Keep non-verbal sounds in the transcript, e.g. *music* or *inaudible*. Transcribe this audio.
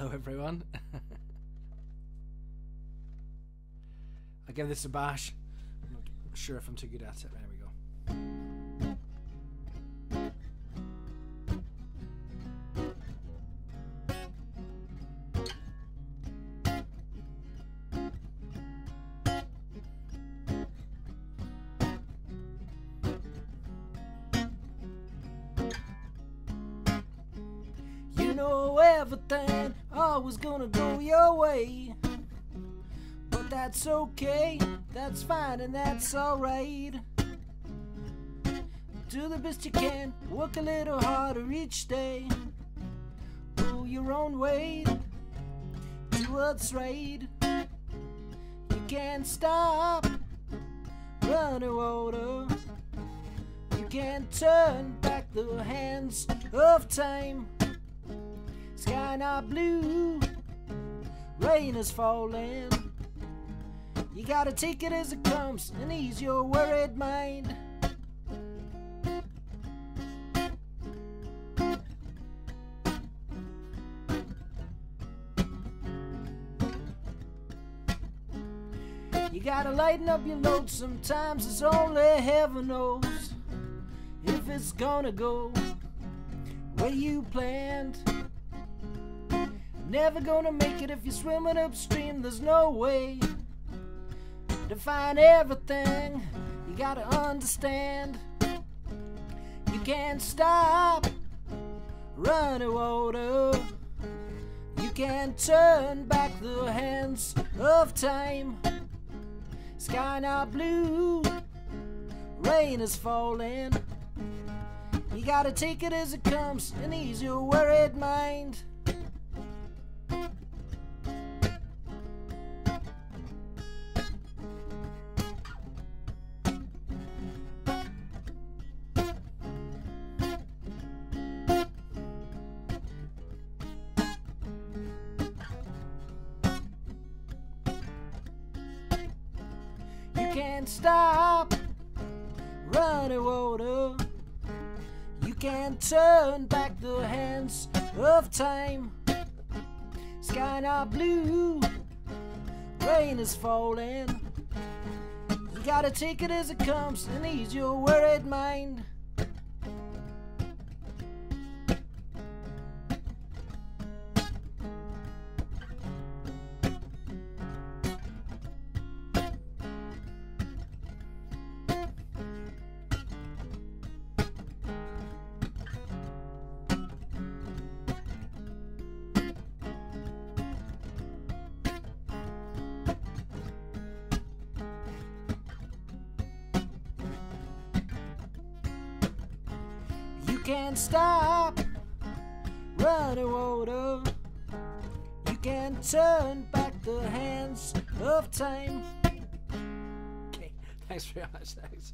Hello, everyone. I give this a bash. I'm not sure if I'm too good at it. There we go. Know everything always gonna go your way. But that's okay, that's fine, and that's alright. Do the best you can, work a little harder each day. Go your own way, do what's right. You can't stop running water. You can't turn back the hands of time. Sky not blue, rain is falling. You gotta take it as it comes and ease your worried mind. You gotta lighten up your load sometimes, it's only heaven knows if it's gonna go where you planned. Never gonna make it if you're swimming upstream, there's no way to find everything. You gotta understand. You can't stop running water. You can't turn back the hands of time. Sky not blue, rain is falling. You gotta take it as it comes and ease your worried mind. Can't stop running water. You can't turn back the hands of time. Sky not blue, rain is falling. You gotta take it as it comes and ease your worried mind. Can't stop running water. You can't turn back the hands of time. Okay, *laughs* thanks very much. Thanks.